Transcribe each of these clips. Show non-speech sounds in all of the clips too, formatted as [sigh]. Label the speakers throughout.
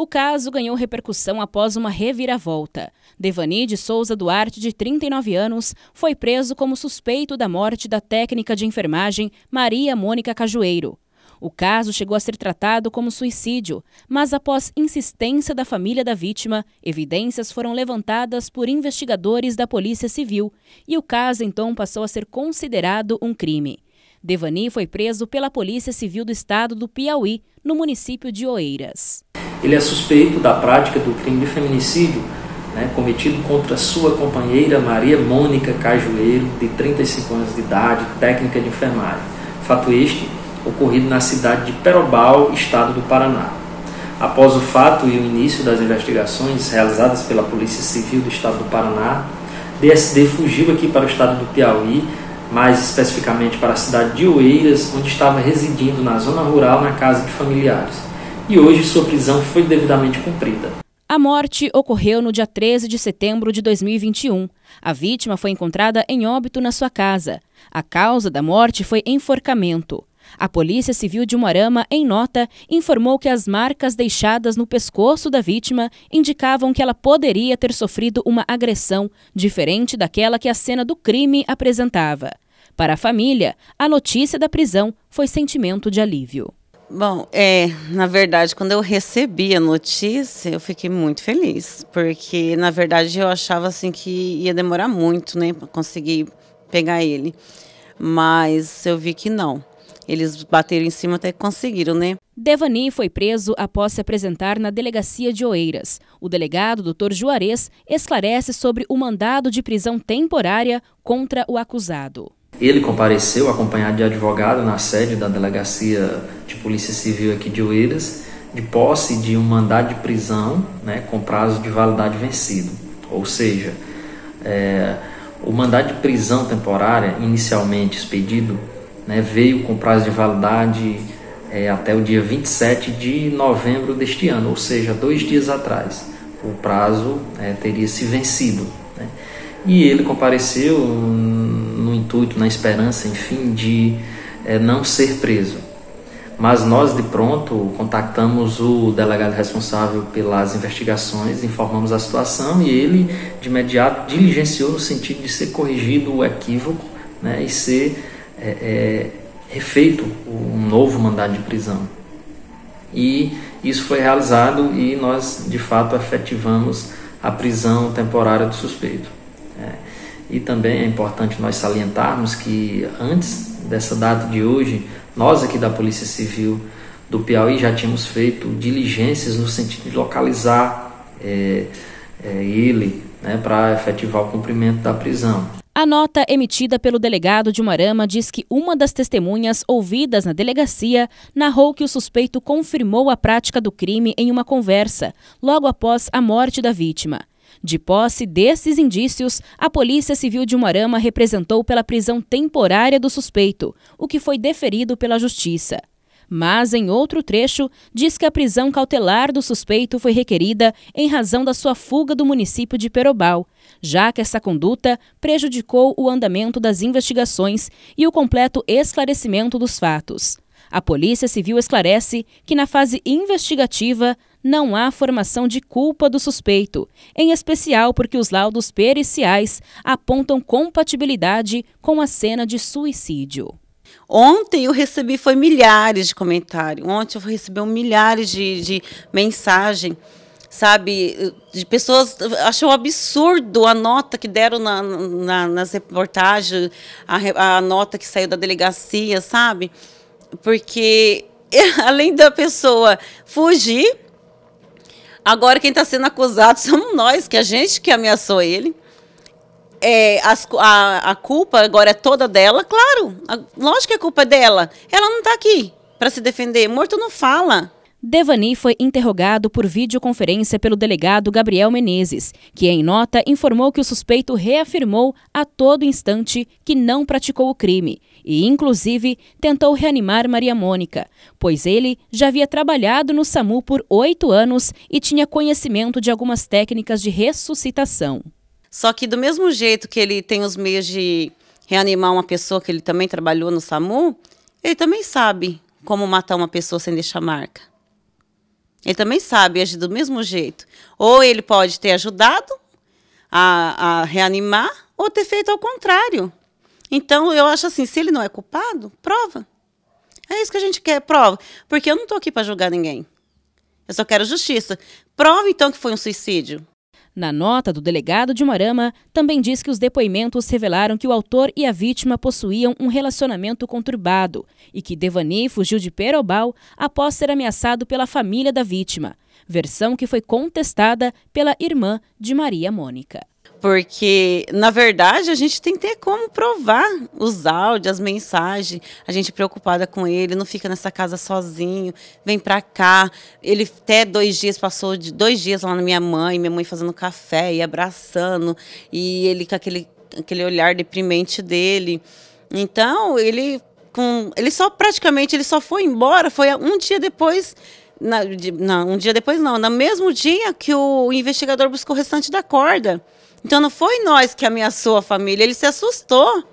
Speaker 1: O caso ganhou repercussão após uma reviravolta. Devani de Souza Duarte, de 39 anos, foi preso como suspeito da morte da técnica de enfermagem Maria Mônica Cajueiro. O caso chegou a ser tratado como suicídio, mas após insistência da família da vítima, evidências foram levantadas por investigadores da Polícia Civil e o caso então passou a ser considerado um crime. Devani foi preso pela Polícia Civil do Estado do Piauí, no município de Oeiras.
Speaker 2: Ele é suspeito da prática do crime de feminicídio né, cometido contra sua companheira Maria Mônica Cajueiro, de 35 anos de idade, técnica de enfermagem. Fato este ocorrido na cidade de Perobal, estado do Paraná. Após o fato e o início das investigações realizadas pela Polícia Civil do estado do Paraná, DSD fugiu aqui para o estado do Piauí, mais especificamente para a cidade de Oeiras, onde estava residindo na zona rural na casa de familiares. E hoje sua prisão foi devidamente cumprida.
Speaker 1: A morte ocorreu no dia 13 de setembro de 2021. A vítima foi encontrada em óbito na sua casa. A causa da morte foi enforcamento. A Polícia Civil de Umuarama, em nota, informou que as marcas deixadas no pescoço da vítima indicavam que ela poderia ter sofrido uma agressão diferente daquela que a cena do crime apresentava. Para a família, a notícia da prisão foi sentimento de alívio.
Speaker 3: Bom, é, na verdade, quando eu recebi a notícia, eu fiquei muito feliz, porque na verdade eu achava assim que ia demorar muito, né, para conseguir pegar ele. Mas eu vi que não. Eles bateram em cima até que conseguiram, né?
Speaker 1: Devani foi preso após se apresentar na delegacia de Oeiras. O delegado, Dr. Juarez, esclarece sobre o mandado de prisão temporária contra o acusado.
Speaker 2: Ele compareceu acompanhado de advogado na sede da delegacia de Polícia Civil aqui de Oeiras, de posse de um mandado de prisão né, com prazo de validade vencido. Ou seja, é, o mandado de prisão temporária, inicialmente expedido né, veio com prazo de validade é, até o dia 27 de novembro deste ano, ou seja, dois dias atrás. O prazo é, teria se vencido. Né? E ele compareceu intuito, na esperança, enfim, de é, não ser preso. Mas nós, de pronto, contactamos o delegado responsável pelas investigações, informamos a situação e ele, de imediato, diligenciou no sentido de ser corrigido o equívoco né, e ser é, é, refeito um novo mandado de prisão. E isso foi realizado e nós, de fato, efetivamos a prisão temporária do suspeito. E também é importante nós salientarmos que antes dessa data de hoje, nós aqui da Polícia Civil do Piauí já tínhamos feito diligências no sentido de localizar é, é, ele né, para efetivar o cumprimento da prisão.
Speaker 1: A nota emitida pelo delegado de Umarama diz que uma das testemunhas ouvidas na delegacia narrou que o suspeito confirmou a prática do crime em uma conversa, logo após a morte da vítima. De posse desses indícios, a Polícia Civil de Umarama representou pela prisão temporária do suspeito, o que foi deferido pela Justiça mas em outro trecho diz que a prisão cautelar do suspeito foi requerida em razão da sua fuga do município de Perobal, já que essa conduta prejudicou o andamento das investigações e o completo esclarecimento dos fatos. A Polícia Civil esclarece que na fase investigativa não há formação de culpa do suspeito, em especial porque os laudos periciais apontam compatibilidade com a cena de suicídio.
Speaker 3: Ontem eu recebi foi milhares de comentários. Ontem eu recebi milhares de, de mensagens, sabe, de pessoas achou absurdo a nota que deram na, na, nas reportagens, a, a nota que saiu da delegacia, sabe? Porque [laughs] além da pessoa fugir, agora quem está sendo acusado [laughs] somos nós, que a gente que ameaçou ele é, as, a, a culpa agora é toda dela, claro, a, lógico que a culpa é dela. Ela não está aqui para se defender. Morto não fala.
Speaker 1: Devani foi interrogado por videoconferência pelo delegado Gabriel Menezes, que, em nota, informou que o suspeito reafirmou a todo instante que não praticou o crime e, inclusive, tentou reanimar Maria Mônica, pois ele já havia trabalhado no SAMU por oito anos e tinha conhecimento de algumas técnicas de ressuscitação.
Speaker 3: Só que do mesmo jeito que ele tem os meios de reanimar uma pessoa que ele também trabalhou no SAMU, ele também sabe como matar uma pessoa sem deixar marca. Ele também sabe agir do mesmo jeito. Ou ele pode ter ajudado a, a reanimar, ou ter feito ao contrário. Então, eu acho assim, se ele não é culpado, prova. É isso que a gente quer, prova. Porque eu não estou aqui para julgar ninguém. Eu só quero justiça. Prova, então, que foi um suicídio.
Speaker 1: Na nota do delegado de Moarama, também diz que os depoimentos revelaram que o autor e a vítima possuíam um relacionamento conturbado e que Devani fugiu de Perobal após ser ameaçado pela família da vítima, versão que foi contestada pela irmã de Maria Mônica.
Speaker 3: Porque, na verdade, a gente tem que ter como provar os áudios, as mensagens. A gente preocupada com ele, não fica nessa casa sozinho, vem pra cá. Ele até dois dias passou de dois dias lá na minha mãe, minha mãe fazendo café e abraçando, e ele com aquele, aquele olhar deprimente dele. Então, ele com. Ele só praticamente ele só foi embora, foi um dia depois. Na, de, não, um dia depois não, no mesmo dia que o investigador buscou o restante da corda. Então não foi nós que ameaçou a família, ele se assustou.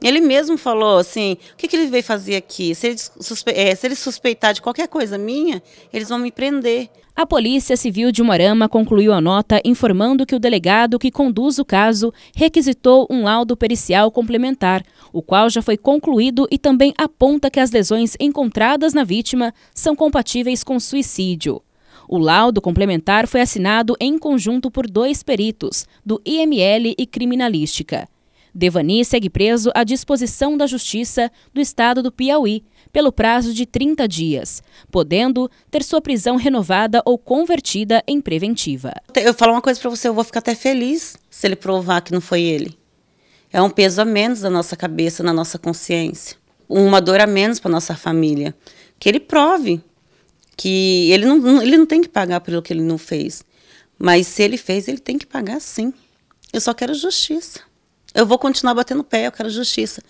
Speaker 3: Ele mesmo falou assim: o que, que ele veio fazer aqui? Se ele, suspe é, se ele suspeitar de qualquer coisa minha, eles vão me prender.
Speaker 1: A Polícia Civil de Moarama concluiu a nota informando que o delegado que conduz o caso requisitou um laudo pericial complementar, o qual já foi concluído e também aponta que as lesões encontradas na vítima são compatíveis com suicídio. O laudo complementar foi assinado em conjunto por dois peritos, do IML e Criminalística. Devani segue preso à disposição da Justiça do Estado do Piauí pelo prazo de 30 dias, podendo ter sua prisão renovada ou convertida em preventiva.
Speaker 3: Eu falo uma coisa para você, eu vou ficar até feliz se ele provar que não foi ele. É um peso a menos da nossa cabeça, na nossa consciência. Uma dor a menos para nossa família. Que ele prove que ele não, ele não tem que pagar pelo que ele não fez. Mas se ele fez, ele tem que pagar sim. Eu só quero justiça. Eu vou continuar batendo pé, eu quero justiça.